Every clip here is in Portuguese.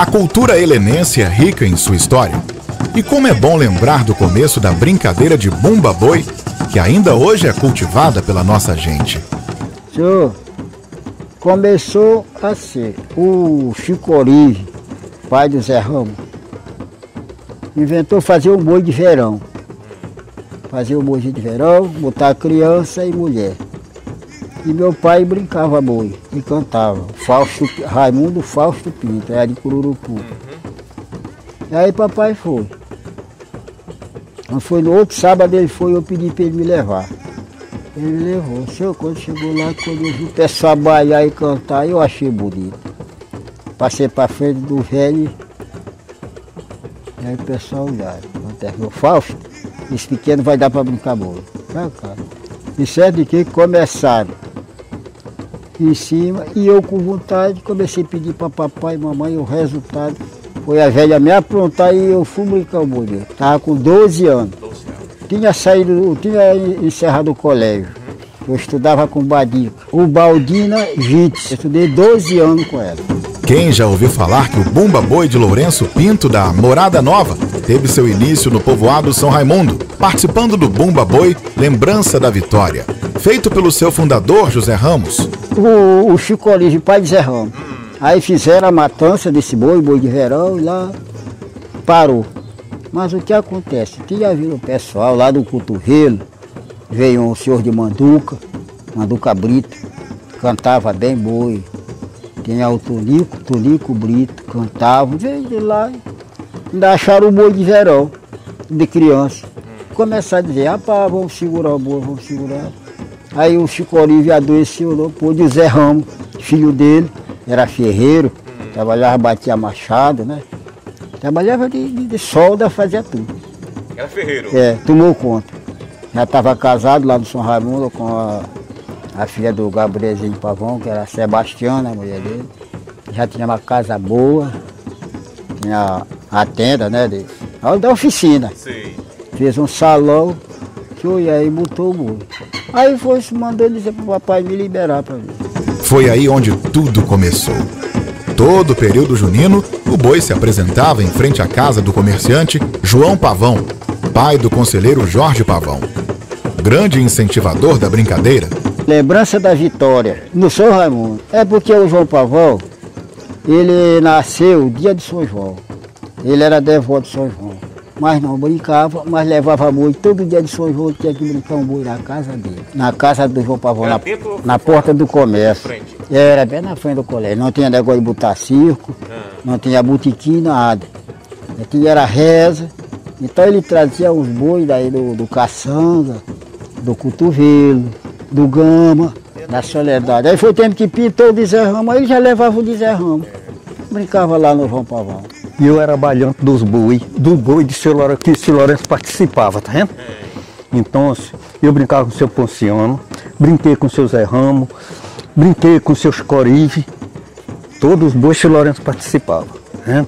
A cultura helenense é rica em sua história. E como é bom lembrar do começo da brincadeira de bumba boi, que ainda hoje é cultivada pela nossa gente. Senhor, começou assim, o Chico Orive, pai do Zé Ramos, inventou fazer um boi de verão. Fazer um boi de verão, botar criança e mulher. E meu pai brincava boi e cantava. Fausto, Raimundo Fausto Pinto, era de Cururupu. E aí papai foi. Mas foi no outro sábado ele foi, eu pedi para ele me levar. Ele me levou. Senhor, quando chegou lá, quando eu vi o pessoal bailar e cantar, eu achei bonito. Passei para frente do velho. E aí o pessoal olharam. Meu Fausto, esse pequeno vai dar para brincar boi. Pra cá. E certo de que começaram em cima e eu com vontade comecei a pedir para papai e mamãe o resultado. Foi a velha me aprontar e eu fui brincar o boi. Estava com 12 anos. Tinha saído, tinha encerrado o colégio. Eu estudava com Badica. O Baldina Vitz. Eu estudei 12 anos com ela. Quem já ouviu falar que o Bumba Boi de Lourenço Pinto da Morada Nova teve seu início no povoado São Raimundo, participando do Bumba Boi Lembrança da Vitória, feito pelo seu fundador José Ramos. O, o Chico Olívio, pai de Zé Ramos. Aí fizeram a matança desse boi, boi de verão, e lá parou. Mas o que acontece? Tinha vindo o pessoal lá do cotovelo, veio um senhor de Manduca, Manduca Brito, cantava bem boi, tinha o Tonico, Tonico Brito, cantava, veio de lá, ainda acharam o boi de verão, de criança. Começaram a dizer, rapaz, vamos segurar o boi, vamos segurar. Aí o Chico Olívio adoeceu, não pôde, o Zé Ramos, filho dele, era ferreiro, trabalhava, batia machado, né? Trabalhava de, de, de solda, fazia tudo. Era ferreiro? É, tomou conta. Já estava casado lá no São Raimundo com a a filha do Gabrielzinho Pavão, que era a Sebastiana, a mulher dele. Já tinha uma casa boa, tinha a tenda, né? De, da oficina. Sim. Fez um salão, e aí botou o boi. Aí foi, mandou dizer pro papai me liberar para mim. Foi aí onde tudo começou. Todo o período junino, o boi se apresentava em frente à casa do comerciante João Pavão, pai do conselheiro Jorge Pavão. Grande incentivador da brincadeira, Lembrança da vitória no São Raimundo. É porque o João Pavão, ele nasceu dia de São João. Ele era devoto de São João. Mas não brincava, mas levava boi. Todo dia de São João tinha que brincar um boi na casa dele. Na casa do João Pavão, na, na porta do comércio. Era bem na frente do colégio. Não tinha negócio de botar circo, ah. não tinha botiquim, nada. Tinha era reza. Então ele trazia os bois daí do, do caçanga, do cotovelo, do Gama, da Soledade. Aí foi o tempo que pintou o Dizerramo, aí já levava o Dizerramo. Brincava lá no João Pavão. E eu era balhante dos boi, do boi de seu Lourenço, que seu Lourenço participava, tá vendo? Então, eu brincava com o seu Ponciano, brinquei com o seu Zé Ramo, brinquei com o seu Corive, todos os bois seu Lourenço participava. Né?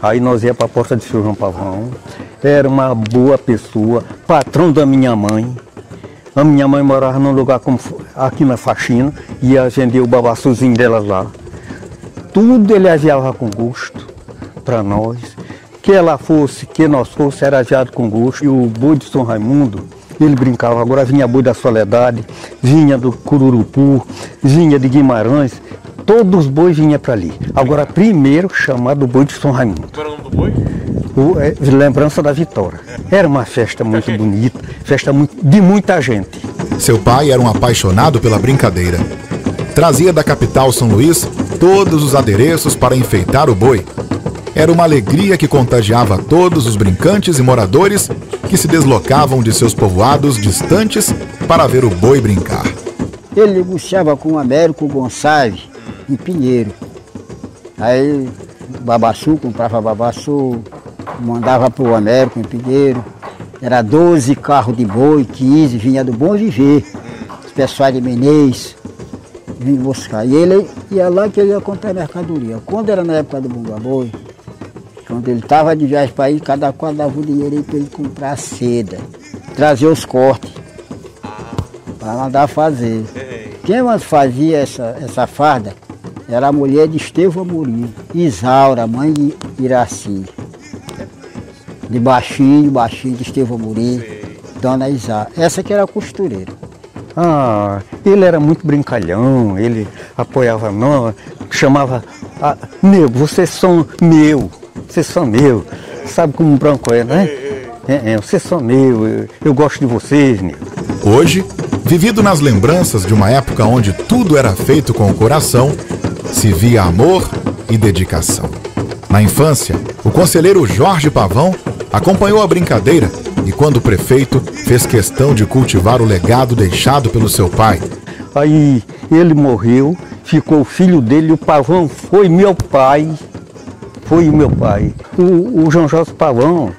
Aí nós ia para a porta de seu João Pavão, era uma boa pessoa, patrão da minha mãe, a minha mãe morava num lugar como aqui na faxina e ia vender o babassuzinho delas lá. Tudo ele aviava com gosto para nós. Que ela fosse, que nós fosse, era aviado com gosto. E o boi de São Raimundo, ele brincava. Agora vinha boi da Soledade, vinha do Cururupu, vinha de Guimarães. Todos os bois vinham para ali. Agora, primeiro chamado boi de São Raimundo. Qual era o nome do boi? O, é, lembrança da vitória. Era uma festa muito bonita, festa muito, de muita gente. Seu pai era um apaixonado pela brincadeira. Trazia da capital São Luís todos os adereços para enfeitar o boi. Era uma alegria que contagiava todos os brincantes e moradores que se deslocavam de seus povoados distantes para ver o boi brincar. Ele negociava com o Américo Gonçalves, em Pinheiro. Aí, babaçu, comprava babaçu, mandava para o Américo, em Pinheiro. Era 12 carros de boi, 15, vinha do Bom Viver. Os pessoal de Menezes vinham buscar. E ele ia lá que ele ia comprar mercadoria. Quando era na época do Bunga Boi, quando ele estava de viagem para ir, cada qual dava o dinheiro para ele comprar seda, trazer os cortes, para mandar fazer. Quem fazia essa, essa farda era a mulher de Estevão Amorim. Isaura, mãe de Iraci. De baixinho, baixinho de Estevão Amorim. Dona Isaura. Essa que era a costureira. Ah, ele era muito brincalhão, ele apoiava nós, chamava, ah, meu, vocês são meu, vocês são meu. Sabe como um branco é, né? É, é, vocês são meu, eu, eu gosto de vocês, meu. Hoje, vivido nas lembranças de uma época onde tudo era feito com o coração, se via amor e dedicação. Na infância, o conselheiro Jorge Pavão acompanhou a brincadeira e, quando prefeito, fez questão de cultivar o legado deixado pelo seu pai. Aí ele morreu, ficou o filho dele, o Pavão foi meu pai, foi o meu pai. O, o João Jorge Pavão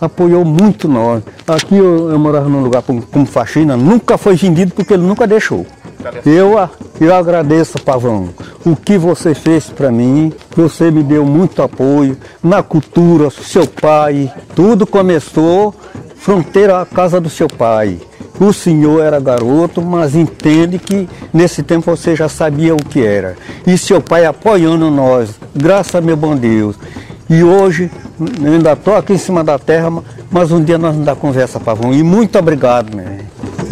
apoiou muito nós. Aqui eu, eu morava num lugar como, como faxina, nunca foi vendido porque ele nunca deixou. Eu, eu agradeço, Pavão, o que você fez para mim. Você me deu muito apoio na cultura, seu pai. Tudo começou fronteira à casa do seu pai. O senhor era garoto, mas entende que nesse tempo você já sabia o que era. E seu pai apoiando nós, graças a meu bom Deus. E hoje ainda estou aqui em cima da terra, mas um dia nós vamos dar conversa, Pavão. E muito obrigado, né?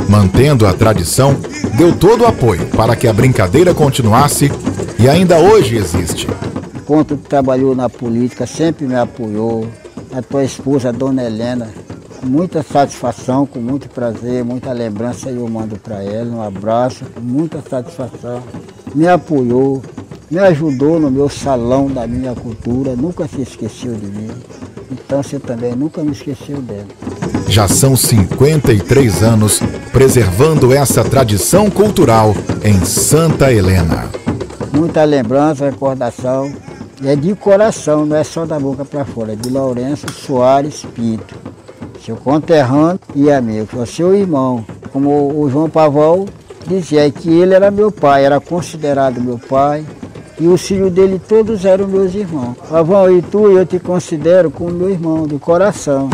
Mantendo a tradição, deu todo o apoio para que a brincadeira continuasse e ainda hoje existe. Enquanto trabalhou na política, sempre me apoiou. A tua esposa, a dona Helena, com muita satisfação, com muito prazer, muita lembrança eu mando para ela, um abraço, com muita satisfação. Me apoiou, me ajudou no meu salão da minha cultura, nunca se esqueceu de mim. Então você também nunca me esqueceu dela. Já são 53 anos preservando essa tradição cultural em Santa Helena. Muita lembrança, recordação. E é de coração, não é só da boca para fora, é de Lourenço Soares Pinto. Seu conterrâneo e amigo, foi seu irmão. Como o João Pavão dizia que ele era meu pai, era considerado meu pai, e os filhos dele todos eram meus irmãos. Pavão, e tu eu te considero como meu irmão, do coração.